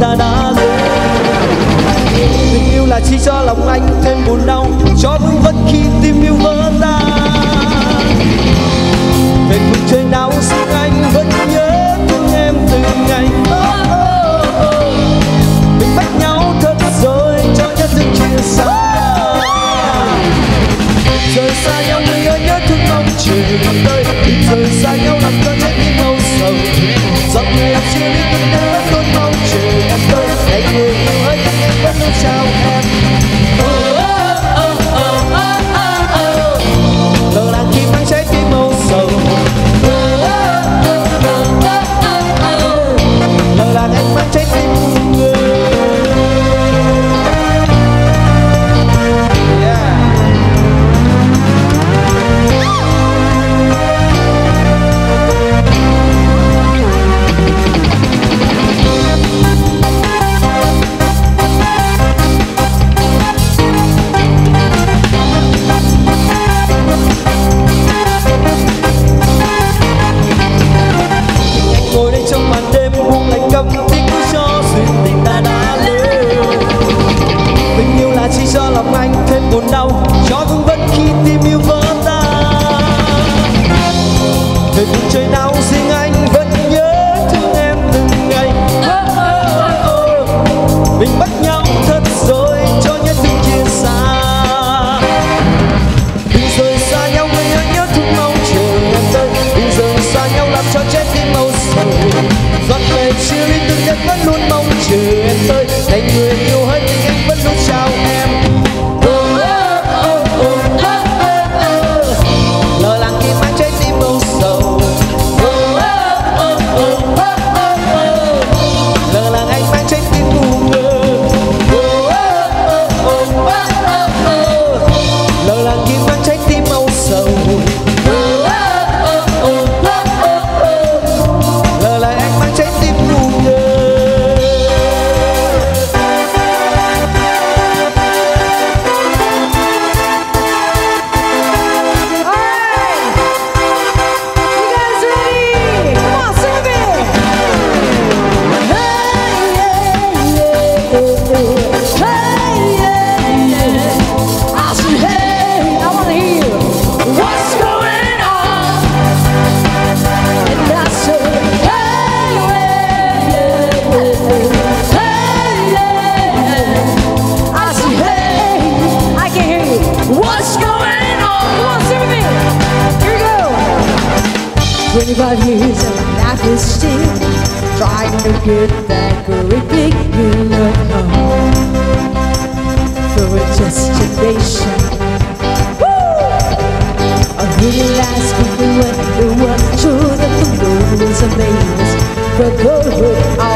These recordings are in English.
ta đã rơi tình yêu là chi cho lòng anh thêm buồn đau cho vương vấn khi tim yêu vỡ ra. Về cuộc chơi nào xin anh vẫn nhớ thương em từng ngày. Oh, oh, mình bắt nhau thật rồi cho nhân tình chia xa. Rời xa nhau người ơi nhớ thương mong chờ đời. Trời xa nhau Realize we were the one I should have the was and maze. But go, ahead.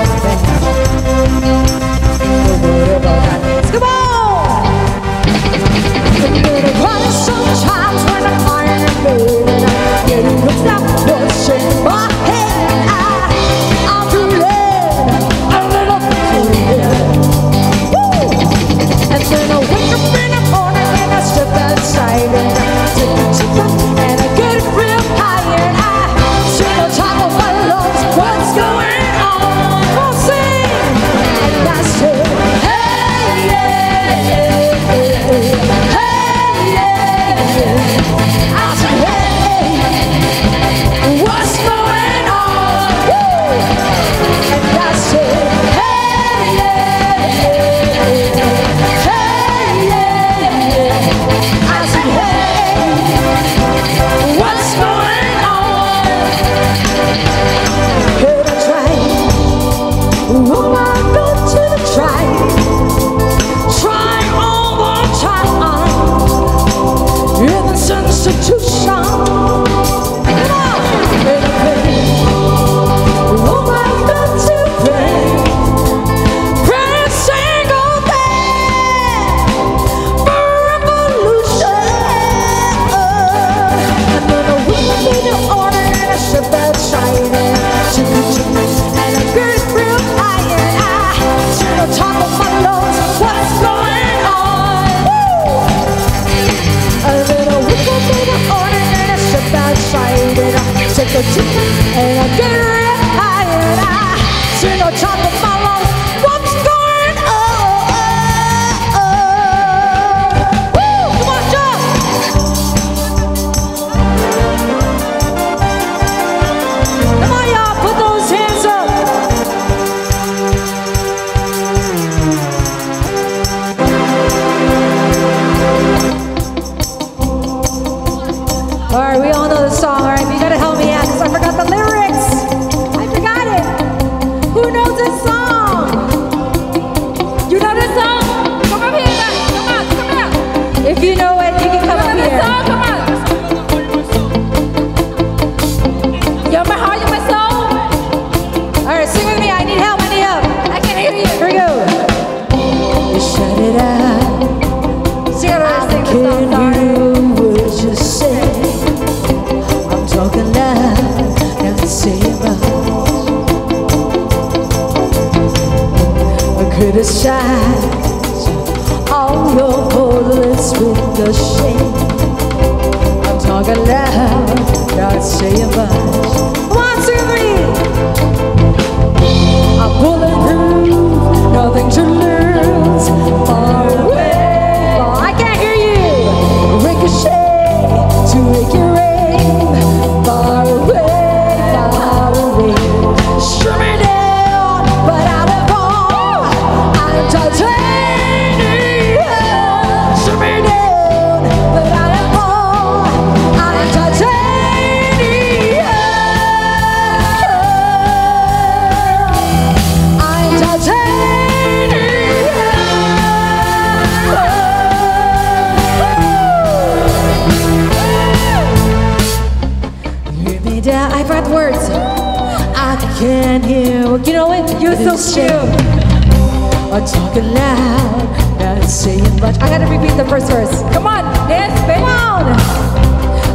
Saying much. I gotta repeat the first verse. Come on, dance. Come on.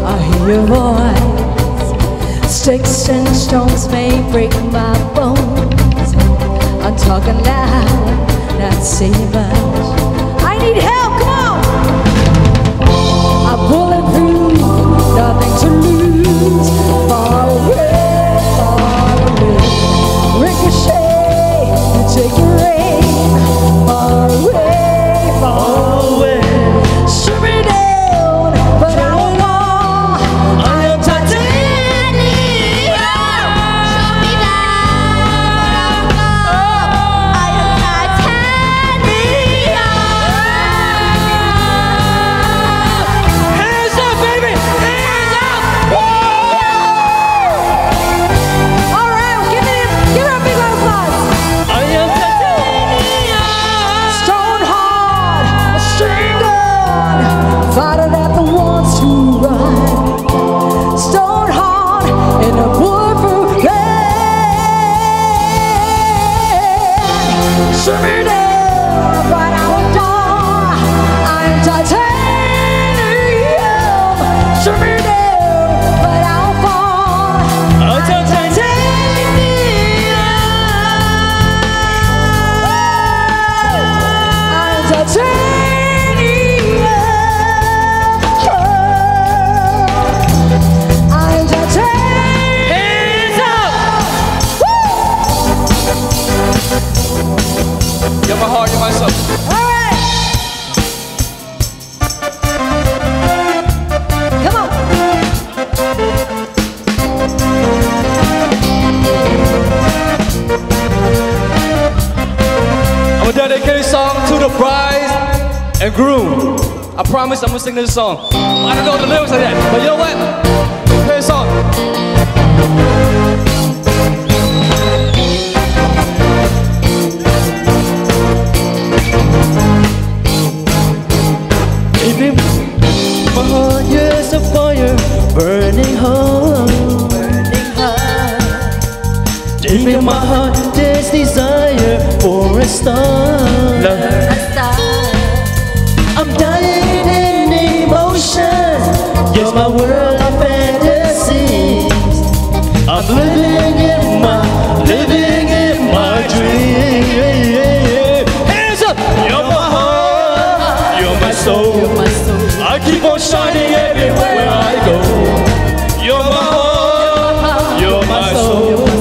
I hear your voice. Sticks and stones may break my bones. I'm talking loud, not saying much. I need help, come on. I'm bulletproof, nothing to lose. Far away, far away. Ricochet, you take your aim. Far away, far promise I'm gonna sing this song. I don't know the lyrics of that, but you know what? Here's the song. Baby, my heart, yes, a fire burning hot. Deep in my heart, there's desire for a star. I'm You're my world of fantasies. I'm living in my, living in my dream. Hands up! You're my heart. You're my soul. I keep on shining everywhere I go. You're my heart. You're my soul.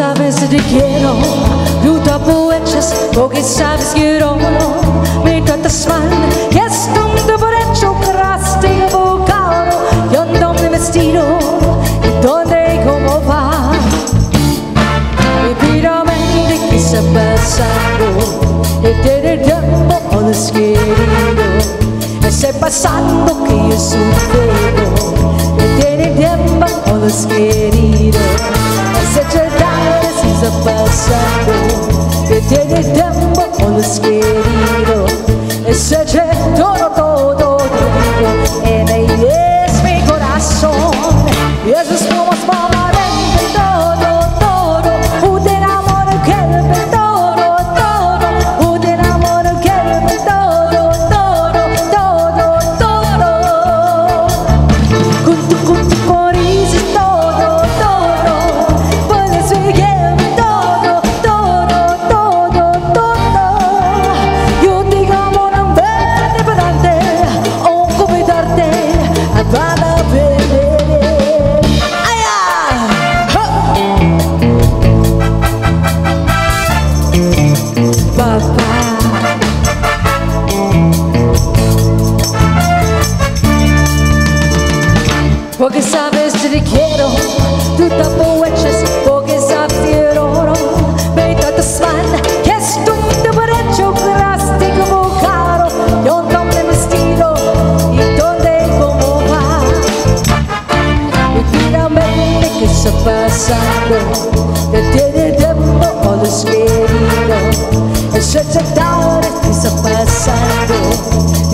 Sabes te quiero, tú te aprovechas, porque sabes que yo no me tratas mal. Y es donde por hecho creaste el bocado, yo no me vestido, y dónde y cómo va. Rápidamente que está pasando, y tiene tiempo por los querido. Ese pasando que yo sufrido, y tiene tiempo por los pasando, que tiene tiempo por los queridos. Ese todo,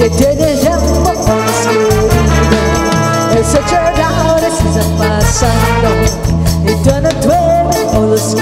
pasando, que tiene tiempo o los queridos. Ese chorro se está pasando y tú no duermes por los